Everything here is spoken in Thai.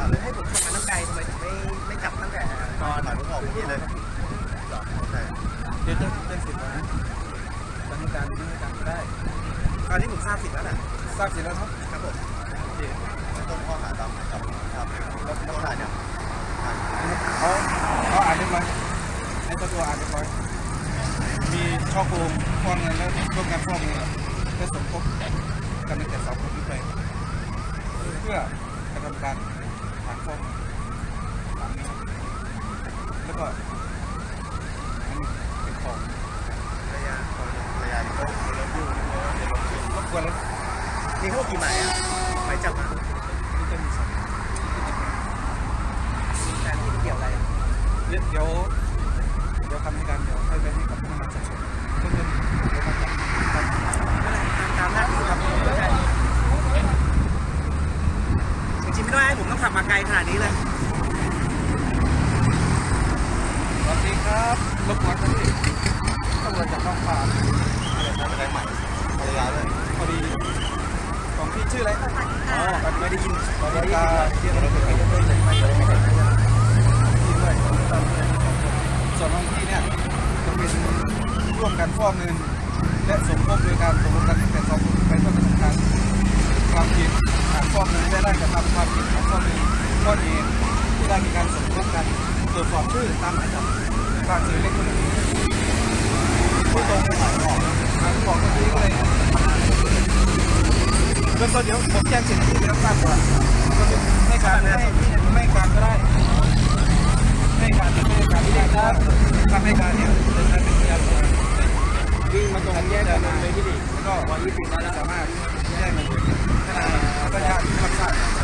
ตอนหมายถึงไม่ไม่จับตั้งแต่ตอออกที่เลยใช่เดี๋ยวจะเป็นสิทธิ์นะจะให้การไม่ให้การก็ได้ ตอนนี้ผมทราบสิทธิ์แล้วแหละทราบสิทธิ์แล้วเนาะครับผมโอเคต้นข้อหาตามหมายจับครับแล้วแล้วขนาเนี้ยเขาเขาอ่านเรียบร้อยให้เจ้าตัวอ่านเรียบร้อยมีช่อโกงฟอกเงินและร่วมกันฟอกเงินและสมคบกันในแก่สองคนขึ้นไปเพื่อกระทำการานฟอกเงินตามนี้ครับแล้วก็อันนี้เป็นของภรรยาภรรยาที่เขาเลิฟยูนี่เขาเลิฟยูรบกวนแล้วนี่เขากี่หมายอะหมายจับมานี่จะมีสองแต่ที่เกี่ยวอะไรเดี๋ยวเดี๋ยวเดี๋ยวคำให้การเดี๋ยวให้ไปให้กับพนักงานสอบสวนเพื่อนๆเดี๋ยวมาจับครับ ตามหน้าที่ครับจริงๆไม่ต้องให้ผมต้อง ขับมาไกลขนาดนี้เลยสวัสดีครับรบกวนครับพี่ตำรวจจากกองปราบอะไรใหม่ภรรยาด้วยพอดีของพี่ชื่ออะไรอ๋อไม่ได้ยินบริการที่เราเป็นไปด้วยเลยไม่ได้ไม่ได้ด้วยส่วนของพี่เนี่ยจะเป็นร่วมกันฟอกเงิน และสมคบโดยการสมคบกันแต่สองคนไปเพื่อกระทำการความผิดฐานฟอกเงินและได้กระทำความผิด ฐานฟอกเงินข้องที่ได้มีการสมคบกันตรวจสอบชื่อตามหมายจับทางสื่อเล็กทรอนิกส์ผู้ตรงไปหมายออกทางบอกเมื่อกี้ก็เลยเบื้องต้นเดี๋ยวผมแจ้งสิทธิ์ที่ได้รับทราบก่อนก็คือให้การไม่ไม่การก็ได้ให้การไม่การไม่ได้ครับถ้าให้การเนี่ยจะใช้เป็นพยานบุคคลวิ่งมาตรงแยกกันเลยพี่ดิก็วันยี่สิบแล้วสามารถแจ้งมาถึงขณะพยานรับทราบ